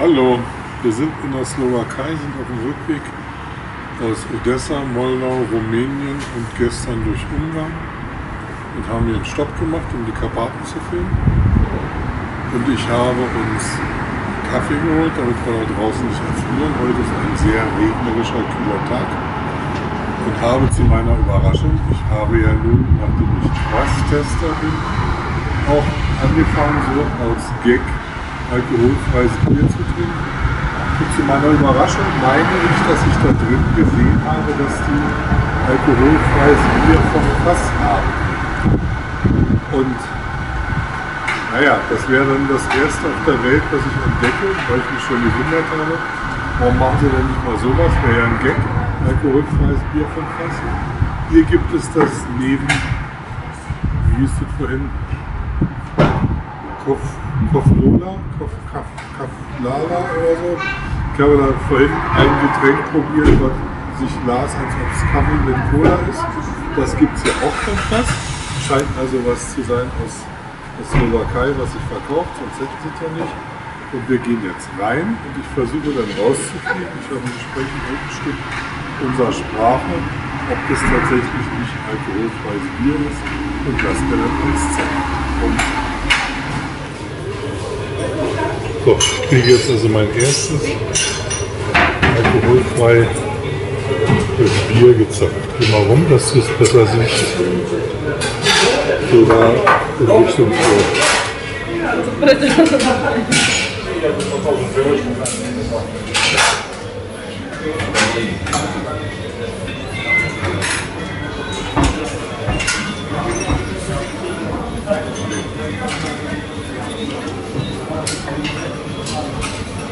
Hallo, wir sind in der Slowakei, sind auf dem Rückweg aus Odessa, Moldau, Rumänien und gestern durch Ungarn und haben hier einen Stopp gemacht, um die Karpaten zu filmen. Und ich habe uns Kaffee geholt, damit wir da draußen nicht erfrieren. Heute ist ein sehr regnerischer, kühler Tag. Und habe zu meiner Überraschung, ich habe ja nun, nachdem ich Quasttester bin, auch angefangen, so als Gag alkoholfreies Bier zu trinken. Und zu meiner Überraschung meine ich, dass ich da drin gesehen habe, dass die alkoholfreies Bier vom Fass haben. Und naja, das wäre dann das erste auf der Welt, was ich entdecke, weil ich mich schon gewundert habe. Warum machen sie denn nicht mal sowas? Wäre ja ein Gag, alkoholfreies Bier vom Fass. Hier gibt es das neben, wie hieß das vorhin? Kof, Koflola, Kof, Kaf, Kaflala oder so. Ich habe da vorhin ein Getränk probiert, was sich las, als ob es Kaffee mit Cola ist. Das gibt es hier auch vom Fass. Scheint also was zu sein aus der Slowakei, was sich verkauft, sonst hätten sie es ja nicht. Und wir gehen jetzt rein und ich versuche dann rauszukriegen. Ich habe entsprechend abgestimmt unserer Sprache, ob das tatsächlich nicht alkoholfreies Bier ist und das mir dann alles zeigen. Und so, ich kriege jetzt also mein erstes alkoholfreies Bier gezapft. Geh mal rum, dass du es besser siehst. So da in Richtung so.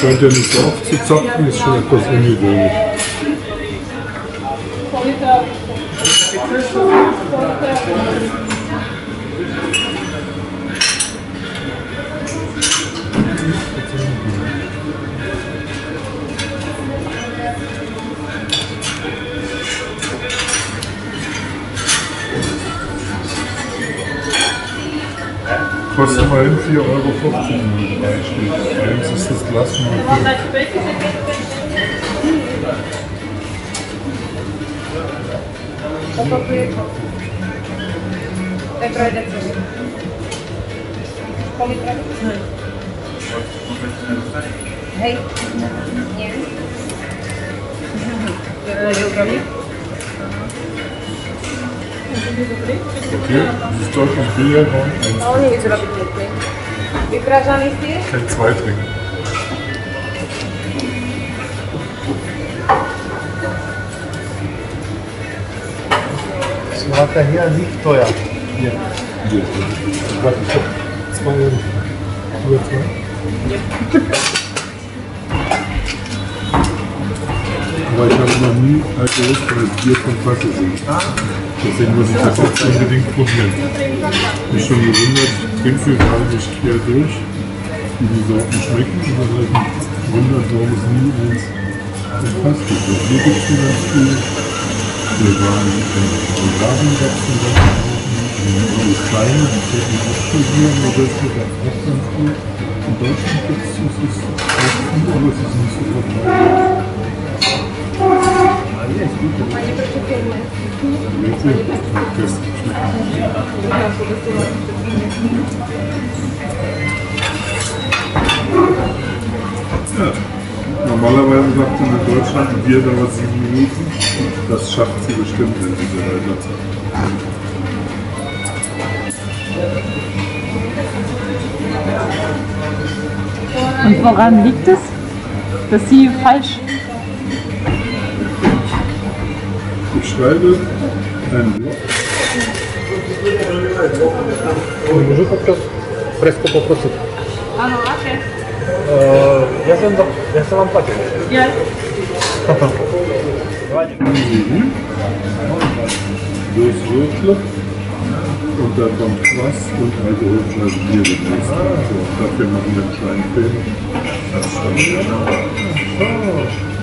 Scheint ja nicht so aufzuzapfen, ist schon etwas ungewöhnlich. Kostet immerhin 4,50 Euro, wenn dabei steht. Allerdings ist das Glas nur für Hej. Nie. Okay, das ist deutlich billiger geworden. Eins On nie zrobić lepiej. Wyprażany jest? kann zwei trinken. Slowaka hier nicht teuer. Hier. Hier. Warte, ich hab zwei Euro. Zwei. Aber ich habe noch nie alkoholfreies Bier vom Fass gesehen. Deswegen muss ich das jetzt unbedingt probieren. Mich schon gewundert, ich trinke gerade nicht quer durch, wie die Sorten schmecken. Und dann habe ich mich gewundert, warum es nie eins vom Fass gibt. Und hier gibt es zum Beispiel, wir waren in Bulgarien, es zum Beispiel auch die die können auch probieren, aber das wird auch ganz gut. In Deutschland gibt es es ist auch viel, aber es ist nicht so verbreitet. Panie przyczepienie. Wiecie, das schmeckt. Ja. Normalerweise sagt man in Deutschland, ein Bier dauert sieben Minuten. Das schafft sie bestimmt in dieser Weiterzeit. Und woran liegt es, dass Sie falsch schreibe ein Blog. Może podczas presko poprosić. Ano, okay. Eee, ja, sam, ja sam wam płacił. Yes. Durchs Würfel und da kommt Quass und alkoholfreies Bier demnächst. So, dafür machen wir einen kleinen Film. Das stimmt. Da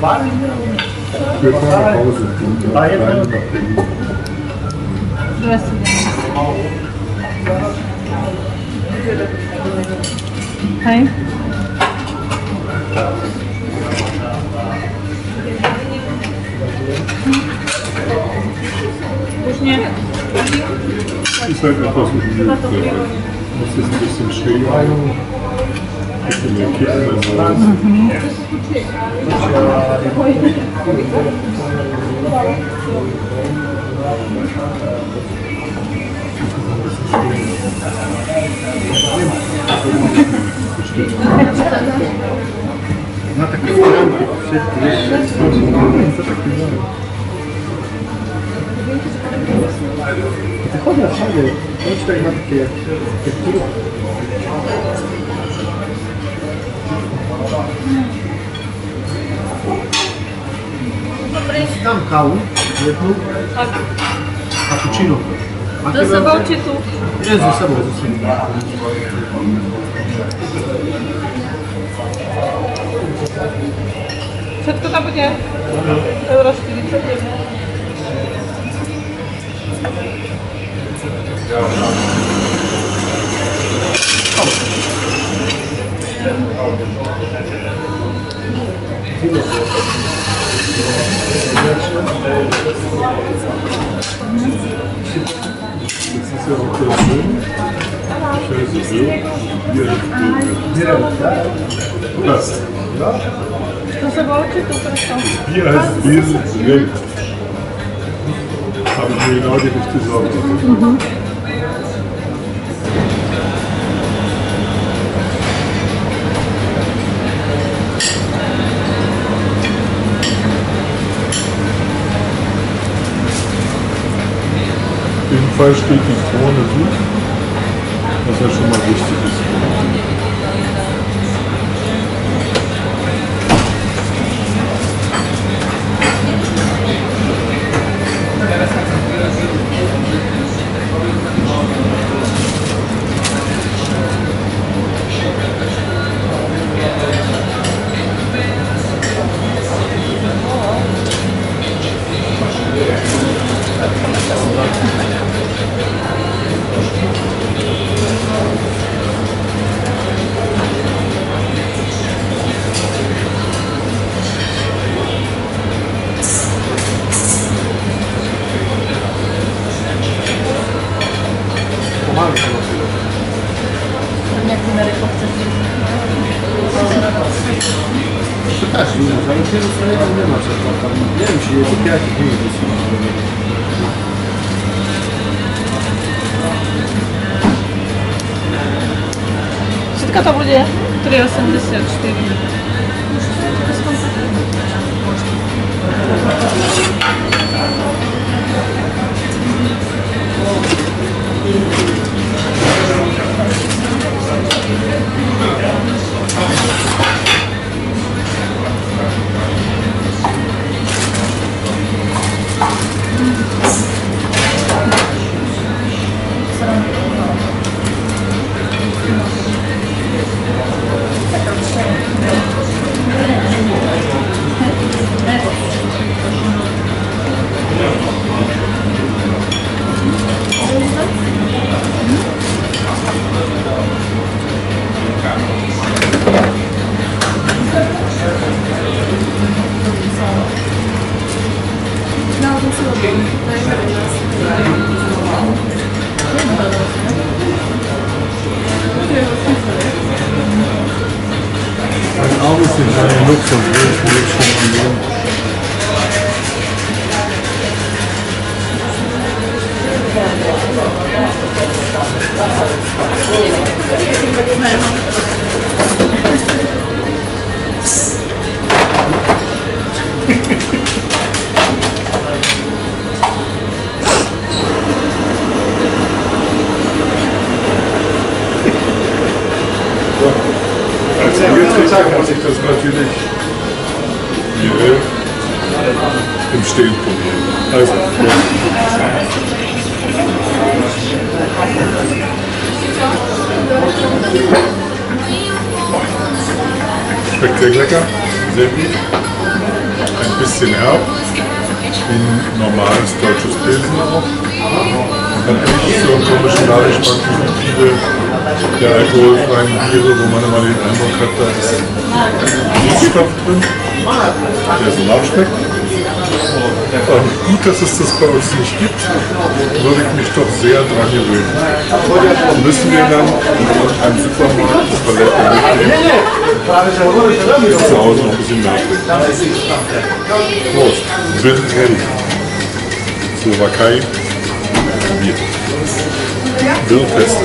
fahren. Wir fahren nach Hause und rein noch? nach Berlin. Du hast Hi. Później. Ist halt etwas. Muss es ein bisschen schräg ein bisschen mehr Kippen sein. На такой странке все Ty chodź na szagę, chodź tutaj na Dobrý. Dám kávu, jednu. Tak. Kapučino. Máte do sebou či tu? Je ze sebou, ze sebou. Všetko tam bude? Euro 41. Thank. Scheiße, so. Bier heißt Bier. Habe ich mir genau die richtige Sorte. Auf Fall steht die Krone gut, was ja schon mal wichtig Przepraszam, zainteresowanie nie ma co tam. Nie wiem, czy jest 3,84. Natürlich hier im Stehen probieren. Also, Schmeckt sehr lecker, sehr gut. Ein bisschen herb, wie ein normales deutsches Pilsen auch. Hat nicht so einen komischen Nachgeschmack wie viele der alkoholfreien Biere, wo man immer den Eindruck hat, da ist Süßstoff drin, der so nachschmeckt. Und gut, dass es das bei uns nicht gibt, würde ich mich doch sehr dran gewöhnen. Müssen wir dann am Supermarkt das Palette mitnehmen, zu Hause noch ein bisschen nachdenken. Prost, Bill Kelly, Slowakei, Bier. Bill Feste.